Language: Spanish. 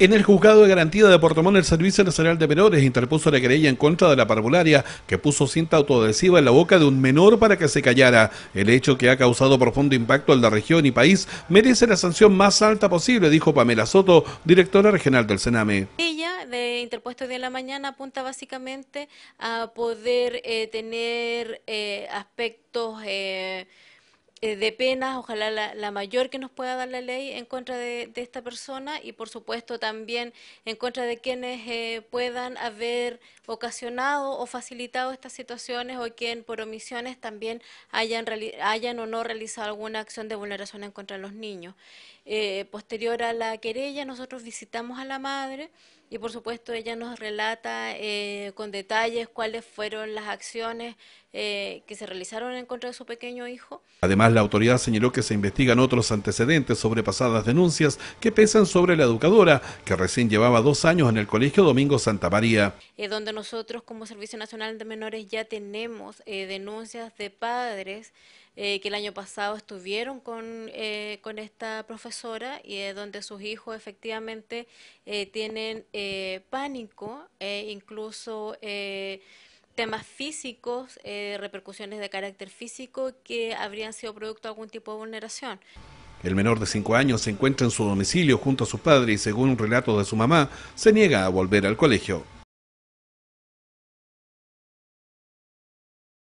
En el juzgado de garantía de Puerto Montt, el Servicio Nacional de Menores interpuso la querella en contra de la parvularia que puso cinta autoadhesiva en la boca de un menor para que se callara. El hecho que ha causado profundo impacto en la región y país merece la sanción más alta posible, dijo Pamela Soto, directora regional del Sename. Ella, de interpuesto de la mañana, apunta básicamente a poder eh, tener eh, aspectos... Eh, eh, de penas, ojalá la, mayor que nos pueda dar la ley en contra de, esta persona y por supuesto también en contra de quienes eh, puedan haber ocasionado o facilitado estas situaciones o quien por omisiones también hayan, hayan o no realizado alguna acción de vulneración en contra de los niños. Eh, posterior a la querella, nosotros visitamos a la madre y por supuesto ella nos relata eh, con detalles cuáles fueron las acciones eh, que se realizaron en contra de su pequeño hijo. Además, la autoridad señaló que se investigan otros antecedentes sobre pasadas denuncias que pesan sobre la educadora, que recién llevaba dos años en el Colegio Domingo Santa María. donde nosotros como Servicio Nacional de Menores ya tenemos denuncias de padres que el año pasado estuvieron con, con esta profesora y donde sus hijos efectivamente eh, tienen eh, pánico e incluso temas físicos, repercusiones de carácter físico que habrían sido producto de algún tipo de vulneración. El menor de cinco años se encuentra en su domicilio junto a su padre y según un relato de su mamá, se niega a volver al colegio.